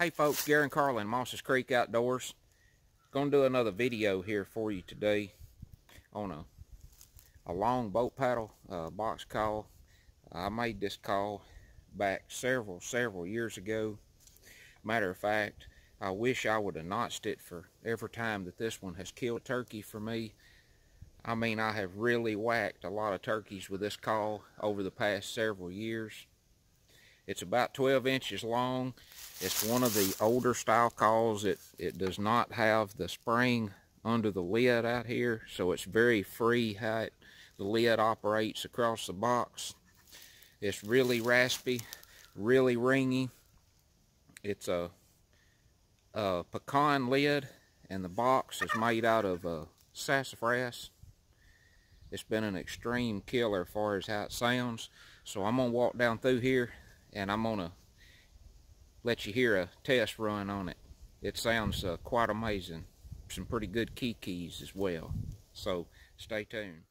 Hey folks, Gary and Carlin, Mosses Creek Outdoors. Gonna do another video here for you today on a, a long boat paddle uh, box call. I made this call back several, several years ago. Matter of fact, I wish I would have notched it for every time that this one has killed turkey for me. I mean, I have really whacked a lot of turkeys with this call over the past several years. It's about 12 inches long. It's one of the older style calls. It, it does not have the spring under the lid out here, so it's very free how it, the lid operates across the box. It's really raspy, really ringy. It's a, a pecan lid, and the box is made out of uh, sassafras. It's been an extreme killer as far as how it sounds. So I'm going to walk down through here and I'm gonna let you hear a test run on it. It sounds uh, quite amazing. Some pretty good kee-kees as well. So stay tuned.